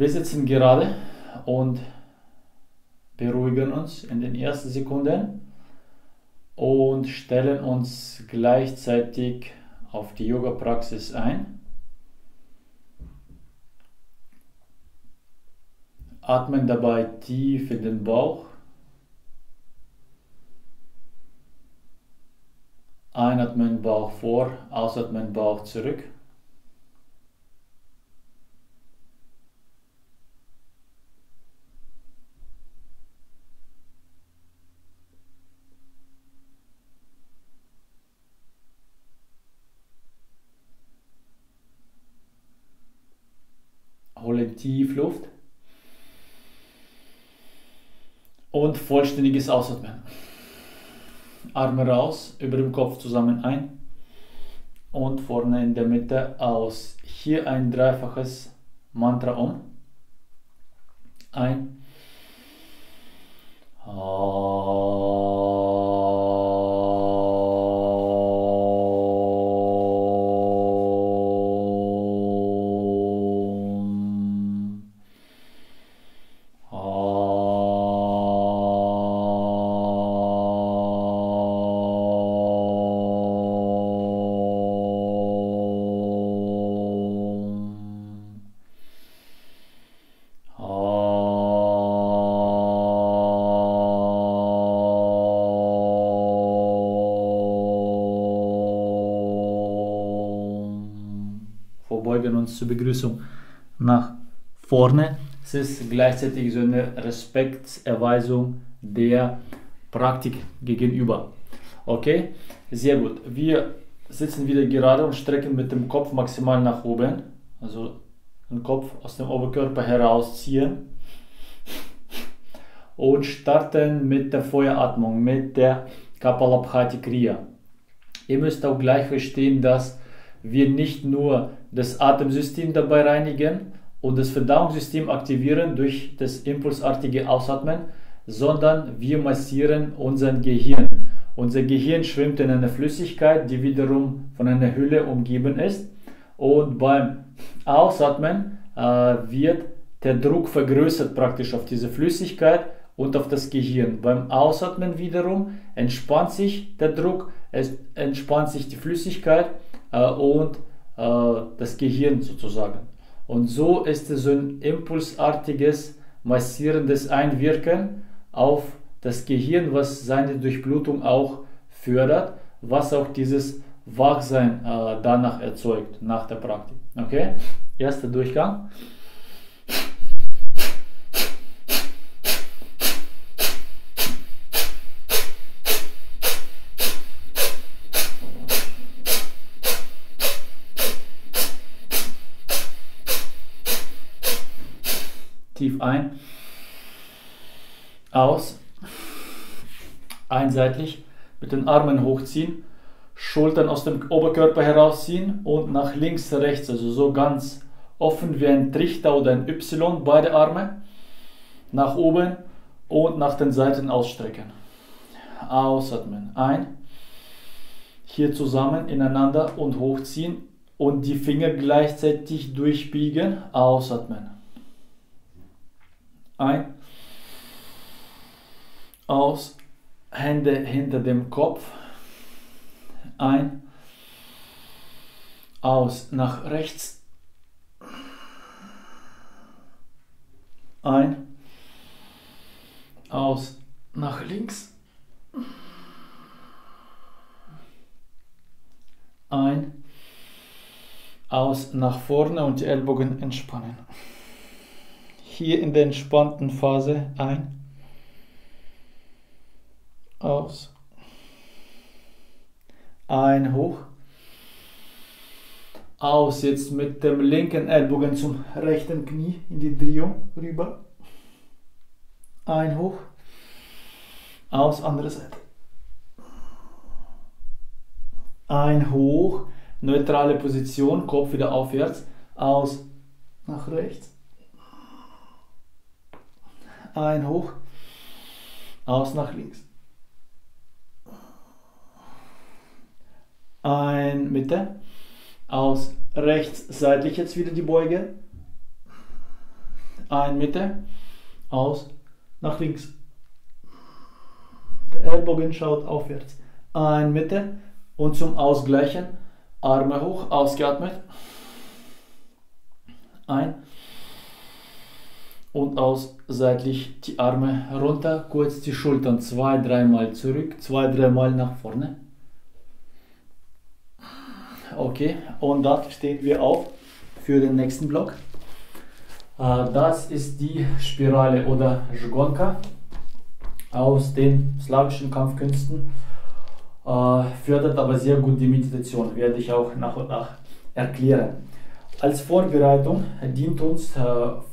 Wir sitzen gerade und beruhigen uns in den ersten Sekunden und stellen uns gleichzeitig auf die Yoga-Praxis ein. Atmen dabei tief in den Bauch. Einatmen Bauch vor, ausatmen Bauch zurück. Tief Luft. Und vollständiges Ausatmen. Arme raus, über dem Kopf zusammen ein und vorne in der Mitte aus. Hier ein dreifaches Mantra um. Ein. Vorbeugen uns zur Begrüßung nach vorne. Es ist gleichzeitig so eine Respektserweisung der Praktik gegenüber. Okay, sehr gut. Wir sitzen wieder gerade und strecken mit dem Kopf maximal nach oben. Also den Kopf aus dem Oberkörper herausziehen. Und starten mit der Feueratmung, mit der Kapalabhati Kriya. Ihr müsst auch gleich verstehen, dass wir nicht nur das Atemsystem dabei reinigen und das Verdauungssystem aktivieren durch das impulsartige Ausatmen, sondern wir massieren unser Gehirn. Unser Gehirn schwimmt in einer Flüssigkeit, die wiederum von einer Hülle umgeben ist. Und beim Ausatmen äh, wird der Druck vergrößert praktisch auf diese Flüssigkeit und auf das Gehirn. Beim Ausatmen wiederum entspannt sich der Druck, es entspannt sich die Flüssigkeit äh, und das Gehirn sozusagen. Und so ist es ein impulsartiges, massierendes Einwirken auf das Gehirn, was seine Durchblutung auch fördert, was auch dieses Wachsein äh, danach erzeugt, nach der Praktik. Okay? Erster Durchgang. Tief ein, aus, einseitig mit den Armen hochziehen, Schultern aus dem Oberkörper herausziehen und nach links, rechts, also so ganz offen wie ein Trichter oder ein Y, beide Arme nach oben und nach den Seiten ausstrecken. Ausatmen, ein, hier zusammen ineinander und hochziehen und die Finger gleichzeitig durchbiegen, ausatmen ein, aus, Hände hinter dem Kopf, ein, aus, nach rechts, ein, aus, nach links, ein, aus, nach vorne und die Ellbogen entspannen hier in der entspannten Phase ein, aus, ein, hoch, aus, jetzt mit dem linken Ellbogen zum rechten Knie in die Drehung rüber, ein, hoch, aus, andere Seite, ein, hoch, neutrale Position, Kopf wieder aufwärts, aus, nach rechts, ein hoch, aus nach links. Ein Mitte, aus rechts seitlich jetzt wieder die Beuge. ein Mitte, aus, nach links. Der Ellbogen schaut aufwärts. Ein Mitte und zum Ausgleichen Arme hoch, ausgeatmet. Ein und aus seitlich die Arme runter, kurz die Schultern zwei, dreimal zurück, zwei, dreimal nach vorne. Okay, und dann stehen wir auf für den nächsten Block. Äh, das ist die Spirale oder Zgonka aus den slawischen Kampfkünsten. Äh, fördert aber sehr gut die Meditation, werde ich auch nach und nach erklären. Als Vorbereitung dient uns äh,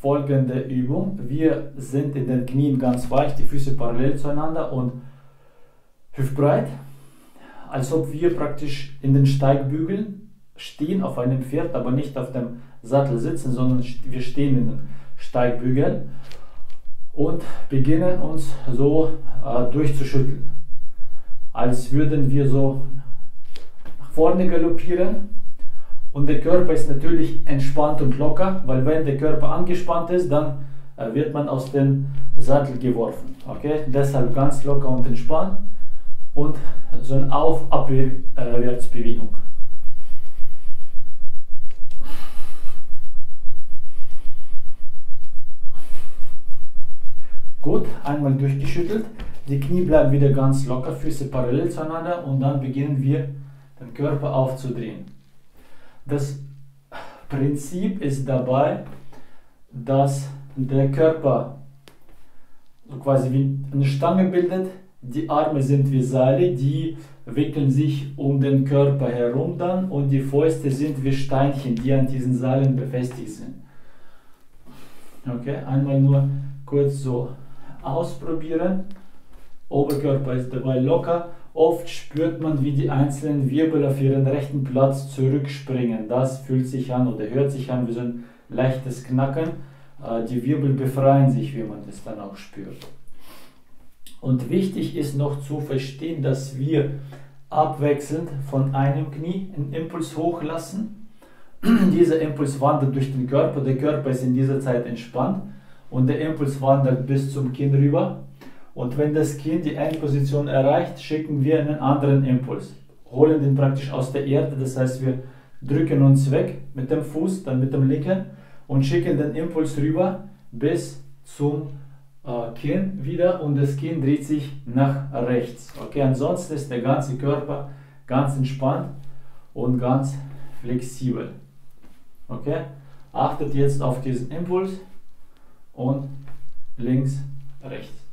folgende Übung. Wir sind in den Knien ganz weich, die Füße parallel zueinander und hüftbreit, als ob wir praktisch in den Steigbügeln stehen auf einem Pferd, aber nicht auf dem Sattel sitzen, sondern wir stehen in den Steigbügeln und beginnen uns so äh, durchzuschütteln, als würden wir so nach vorne galoppieren und der Körper ist natürlich entspannt und locker, weil wenn der Körper angespannt ist, dann äh, wird man aus dem Sattel geworfen. Okay? Deshalb ganz locker und entspannt und so eine Auf-Abwärtsbewegung. Gut, einmal durchgeschüttelt. Die Knie bleiben wieder ganz locker, Füße parallel zueinander und dann beginnen wir den Körper aufzudrehen. Das Prinzip ist dabei, dass der Körper quasi wie eine Stange bildet. Die Arme sind wie Seile, die wickeln sich um den Körper herum dann und die Fäuste sind wie Steinchen, die an diesen Seilen befestigt sind. Okay, einmal nur kurz so ausprobieren. Oberkörper ist dabei locker Oft spürt man, wie die einzelnen Wirbel auf ihren rechten Platz zurückspringen. Das fühlt sich an oder hört sich an wie so ein leichtes Knacken. Äh, die Wirbel befreien sich, wie man das dann auch spürt. Und wichtig ist noch zu verstehen, dass wir abwechselnd von einem Knie einen Impuls hochlassen. Dieser Impuls wandert durch den Körper, der Körper ist in dieser Zeit entspannt und der Impuls wandert bis zum Kinn rüber und wenn das Kind die Endposition erreicht, schicken wir einen anderen Impuls. Holen den praktisch aus der Erde, das heißt wir drücken uns weg mit dem Fuß, dann mit dem linken und schicken den Impuls rüber bis zum äh, Kinn wieder und das Kinn dreht sich nach rechts. Okay, ansonsten ist der ganze Körper ganz entspannt und ganz flexibel. Okay, achtet jetzt auf diesen Impuls und links, rechts.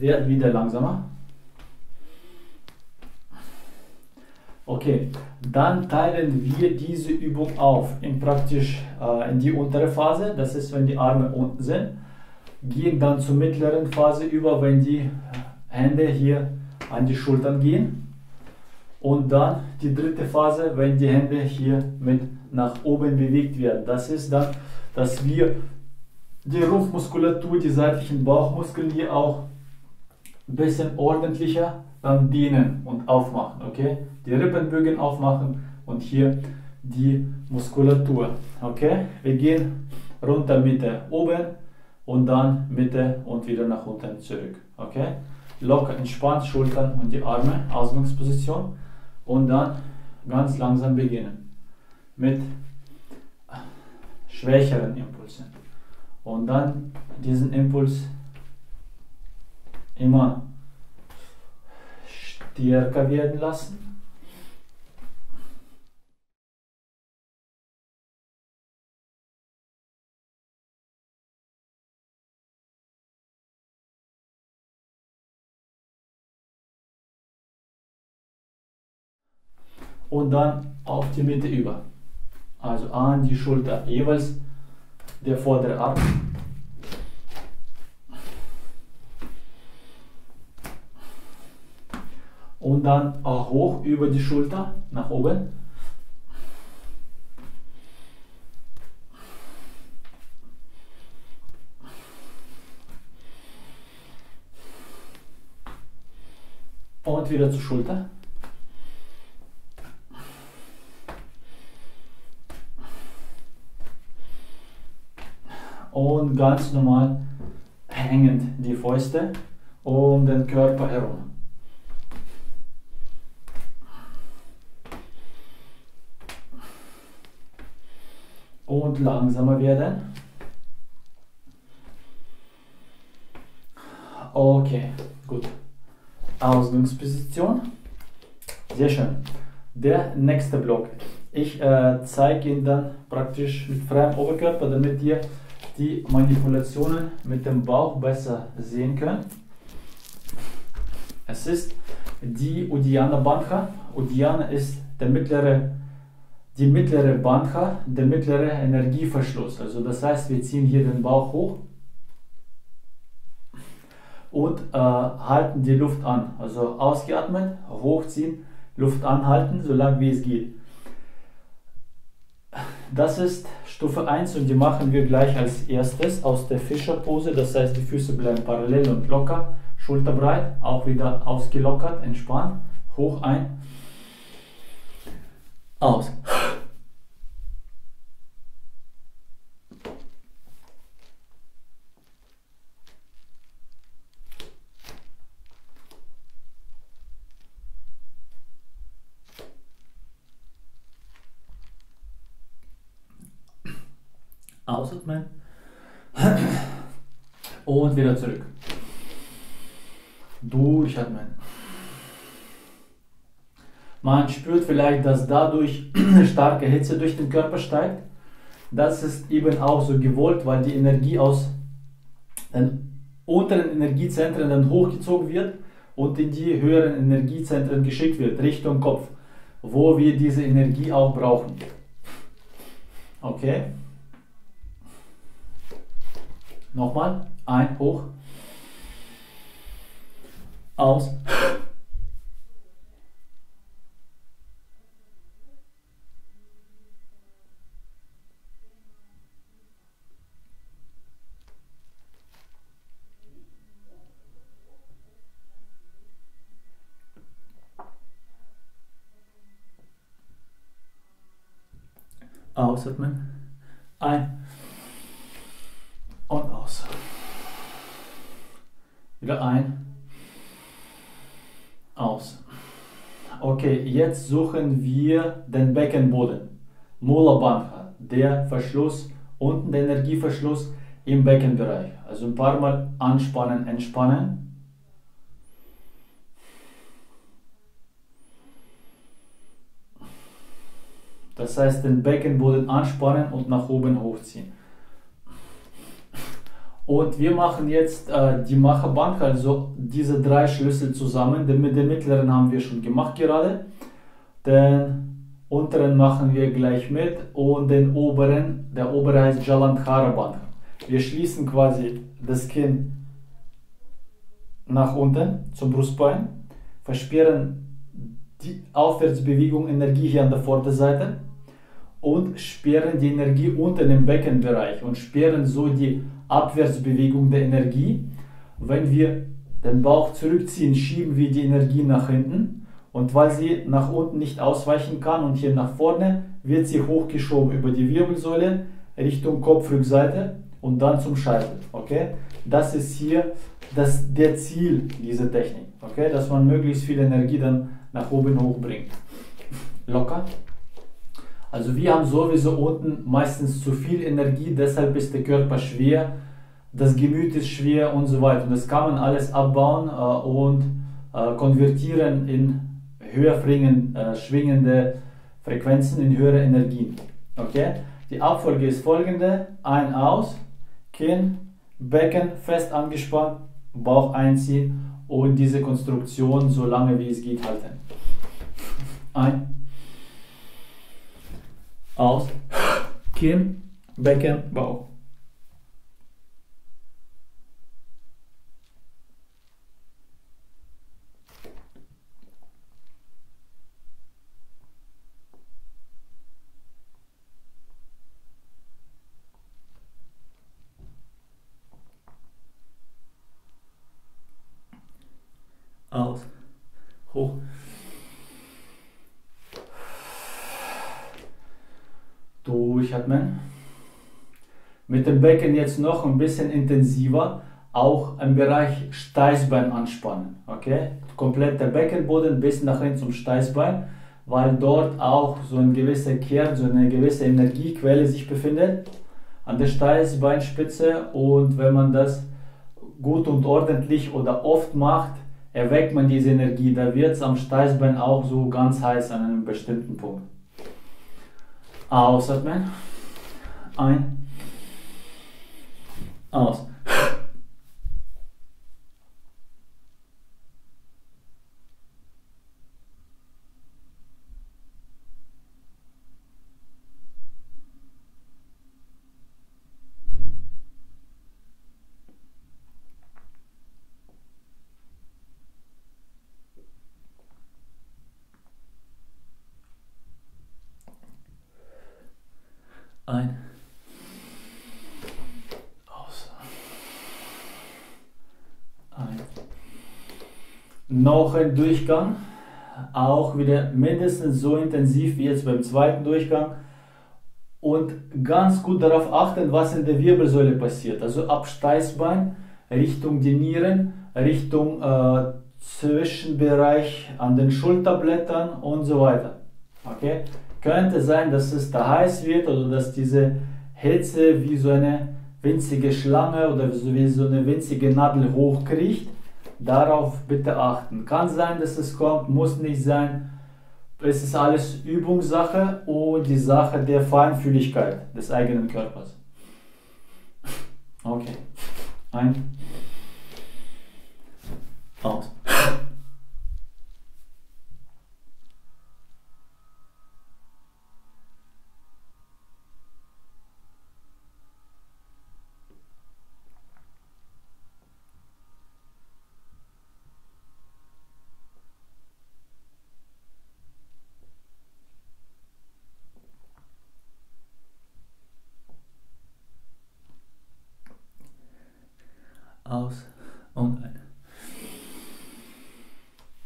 Werden wieder langsamer. Okay, dann teilen wir diese Übung auf in praktisch äh, in die untere Phase, das ist, wenn die Arme unten sind, gehen dann zur mittleren Phase über, wenn die Hände hier an die Schultern gehen und dann die dritte Phase, wenn die Hände hier mit nach oben bewegt werden. Das ist dann, dass wir die Rumpfmuskulatur, die seitlichen Bauchmuskeln hier auch ein bisschen ordentlicher dann dienen und aufmachen. Okay? Die Rippenbögen aufmachen und hier die Muskulatur. Okay? Wir gehen runter Mitte oben und dann Mitte und wieder nach unten zurück. Okay? Locker entspannt Schultern und die Arme, Ausgangsposition und dann ganz langsam beginnen mit schwächeren Impulsen. Und dann diesen Impuls immer stärker werden lassen. und dann auf die Mitte über. Also an die Schulter jeweils der vordere ab Und dann auch hoch über die Schulter nach oben. Und wieder zur Schulter. Und ganz normal hängend die Fäuste um den Körper herum. Und langsamer werden. Okay, gut. Ausgangsposition. Sehr schön. Der nächste Block. Ich äh, zeige Ihnen dann praktisch mit freiem Oberkörper, damit ihr die Manipulationen mit dem Bauch besser sehen könnt. Es ist die Udiana Bandha. Udiana ist der mittlere, die mittlere Bandha, der mittlere Energieverschluss. Also das heißt, wir ziehen hier den Bauch hoch und äh, halten die Luft an. Also ausgeatmet, hochziehen, Luft anhalten, so lange wie es geht. Das ist Stufe 1 und die machen wir gleich als erstes aus der Fischerpose. Das heißt, die Füße bleiben parallel und locker, schulterbreit, auch wieder ausgelockert, entspannt. Hoch ein, aus. Ausatmen. Und wieder zurück. Durchatmen. Man spürt vielleicht, dass dadurch starke Hitze durch den Körper steigt. Das ist eben auch so gewollt, weil die Energie aus den unteren Energiezentren dann hochgezogen wird und in die höheren Energiezentren geschickt wird, Richtung Kopf, wo wir diese Energie auch brauchen. Okay? Nochmal. Ein, hoch. Aus. Ausatmen. Ein und aus. Wieder ein, aus. Okay, jetzt suchen wir den Beckenboden. Mula Bandha, der Verschluss, unten der Energieverschluss im Beckenbereich. Also ein paar Mal anspannen, entspannen. Das heißt, den Beckenboden anspannen und nach oben hochziehen. Und wir machen jetzt äh, die Macherbank, also diese drei Schlüssel zusammen. Den, den mittleren haben wir schon gemacht gerade. Den unteren machen wir gleich mit und den oberen, der obere heißt Jalandhara Bandha. Wir schließen quasi das Kinn nach unten zum Brustbein, versperren die Aufwärtsbewegung Energie hier an der Vorderseite und sperren die Energie unten im Beckenbereich und sperren so die Abwärtsbewegung der Energie. Wenn wir den Bauch zurückziehen, schieben wir die Energie nach hinten und weil sie nach unten nicht ausweichen kann und hier nach vorne, wird sie hochgeschoben über die Wirbelsäule Richtung Kopfrückseite und dann zum Scheitel. Okay? Das ist hier das, der Ziel dieser Technik. Okay? Dass man möglichst viel Energie dann nach oben hochbringt. Locker. Also wir haben sowieso unten meistens zu viel Energie, deshalb ist der Körper schwer, das Gemüt ist schwer und so weiter. Und das kann man alles abbauen äh, und äh, konvertieren in höher äh, schwingende Frequenzen, in höhere Energien. Okay? Die Abfolge ist folgende: Ein, aus, Kinn, Becken fest angespannt, Bauch einziehen und diese Konstruktion so lange wie es geht halten. Ein, Aus. Kinn, Becken, Bauch. Durchatmen. Mit dem Becken jetzt noch ein bisschen intensiver, auch im Bereich Steißbein anspannen. Okay? Komplett der Beckenboden bis nach hinten zum Steißbein, weil dort auch so ein gewisser Kern, so eine gewisse Energiequelle sich befindet an der Steißbeinspitze und wenn man das gut und ordentlich oder oft macht, erweckt man diese Energie. Da wird es am Steißbein auch so ganz heiß an einem bestimmten Punkt. Ausatmen. Ein. Aus. Ein. Aus. Ein. Noch ein Durchgang. Auch wieder mindestens so intensiv wie jetzt beim zweiten Durchgang. Und ganz gut darauf achten, was in der Wirbelsäule passiert. Also ab Steißbein Richtung die Nieren, Richtung äh, Zwischenbereich an den Schulterblättern und so weiter. Okay? könnte sein, dass es da heiß wird oder dass diese Hitze wie so eine winzige Schlange oder wie so eine winzige Nadel hochkriecht. Darauf bitte achten. Kann sein, dass es kommt, muss nicht sein. Es ist alles Übungssache und die Sache der Feinfühligkeit des eigenen Körpers. Okay. Ein. Aus. aus und ein.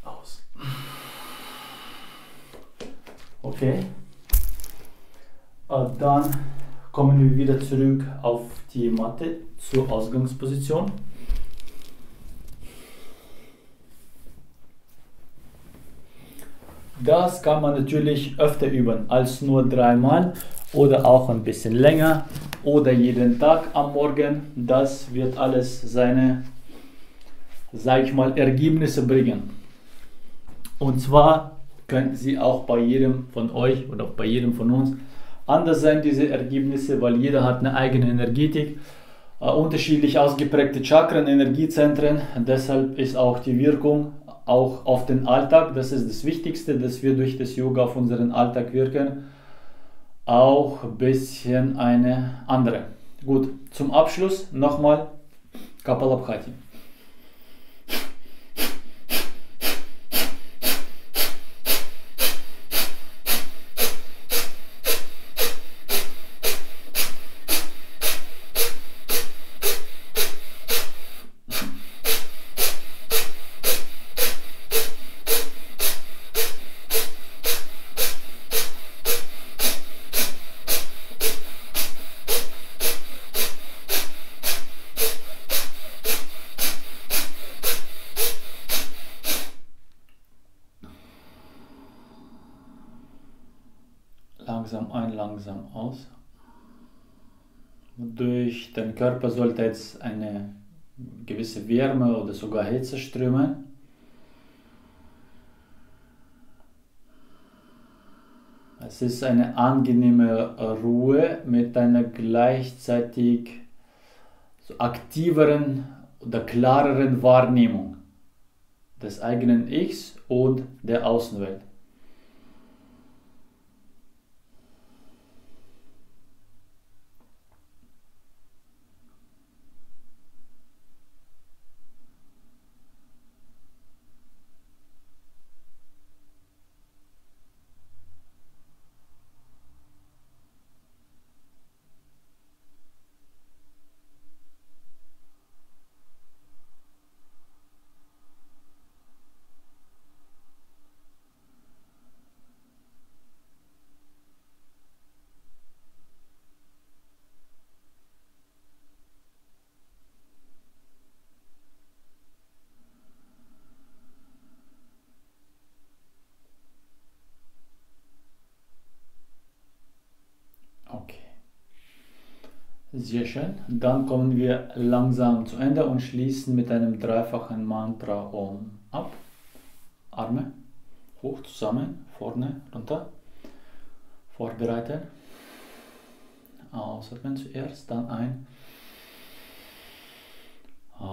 Aus. Okay. Und dann kommen wir wieder zurück auf die Matte zur Ausgangsposition. Das kann man natürlich öfter üben als nur dreimal oder auch ein bisschen länger oder jeden Tag am Morgen. Das wird alles seine, sage ich mal, Ergebnisse bringen. Und zwar könnten sie auch bei jedem von euch oder bei jedem von uns anders sein, diese Ergebnisse, weil jeder hat eine eigene Energetik, äh, unterschiedlich ausgeprägte Chakren, Energiezentren. Deshalb ist auch die Wirkung auch auf den Alltag, das ist das Wichtigste, dass wir durch das Yoga auf unseren Alltag wirken auch ein bisschen eine andere. Gut, zum Abschluss nochmal Kapalabhati. langsam ein, langsam aus. Durch den Körper sollte jetzt eine gewisse Wärme oder sogar Hitze strömen. Es ist eine angenehme Ruhe mit einer gleichzeitig aktiveren oder klareren Wahrnehmung des eigenen Ichs und der Außenwelt. Sehr schön. Dann kommen wir langsam zu Ende und schließen mit einem dreifachen Mantra um ab. Arme hoch zusammen, vorne, runter. Vorbereiten. Ausatmen zuerst, dann ein. Gut,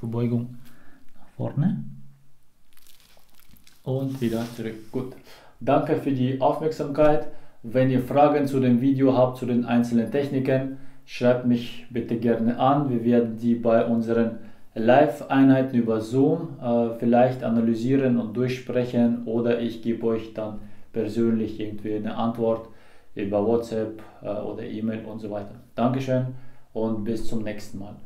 Verbeugung nach vorne. Und wieder zurück. Gut. Danke für die Aufmerksamkeit. Wenn ihr Fragen zu dem Video habt, zu den einzelnen Techniken, schreibt mich bitte gerne an. Wir werden die bei unseren Live-Einheiten über Zoom äh, vielleicht analysieren und durchsprechen oder ich gebe euch dann persönlich irgendwie eine Antwort über WhatsApp äh, oder E-Mail und so weiter. Dankeschön und bis zum nächsten Mal.